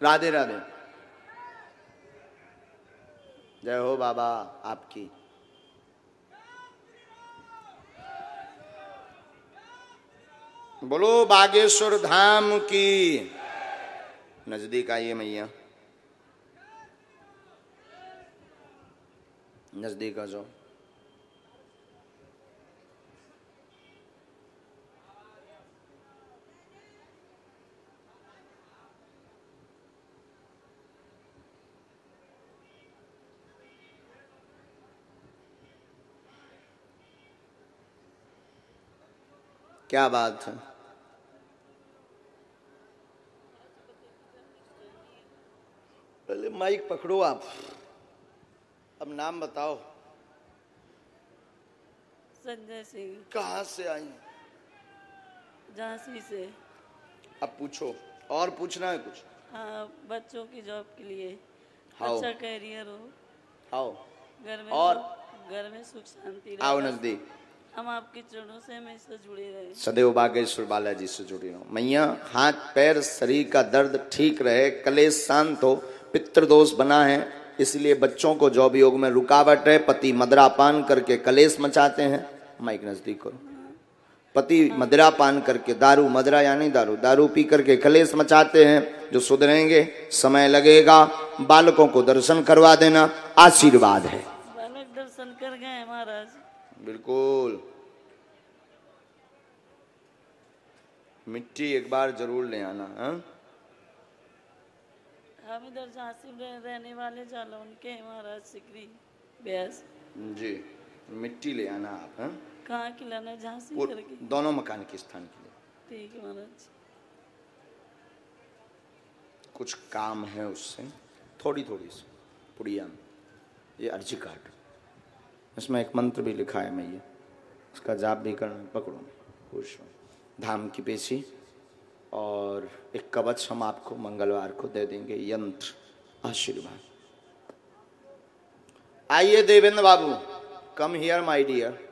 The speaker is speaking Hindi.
राधे राधे। जय हो बाबा आपकी। बोलो बागेश्वर धाम की। नज़दीक आइए मैया। नज़दीक आ जाओ। क्या बात है? पहले माइक पकड़ो आप। अब नाम बताओ। संजय सिंह। कहाँ से आई? झांसी से। अब पूछो। और पूछना है कुछ? हाँ बच्चों की जॉब के लिए। आओ। अच्छा करियर हो। आओ घर में और? घर में सुख शांति आओ। नज़दीक। हम आपके चरणों से हमेशा जुड़े रहे। सदैव बागेश्वर बालाजी से जुड़ी रहो। मैया हाथ पैर शरीर का दर्द ठीक रहे कलेश शांत हो पितृदोष बना है इसलिए बच्चों को जॉब योग में रुकावट है पति मदरा पान करके कलेश मचाते हैं। माइक नज़दीक करो। पति मदरा पान करके दारू मदरा यानी दारू दारू पी करके कलेश मचाते हैं जो सुधरेंगे समय लगेगा बालकों को दर्शन करवा देना आशीर्वाद है। बालक दर्शन कर गए महाराज। बिल्कुल। मिट्टी एक बार ज़रूर ले आना हाँ? हम इधर झांसी में रहने वाले जाला उनके हैं महाराज सिकरी ब्यास। जी मिट्टी ले आना आप हाँ? कहाँ खिलाना झांसी वो करके। दोनों मकान के स्थान के लिए। ठीक है महाराज। कुछ काम है उससे थोड़ी थोड़ी सी पुड़िया में। ये अर्जी कार्ड इसमें एक मंत्र भी लिखा है मैं ये उसका जाप भी करना पकड़ो खुश हो धाम की पेशी और एक कवच हम आपको मंगलवार को दे देंगे, यंत्र, आशीर्वाद। आइए Devendra Babu come here my dear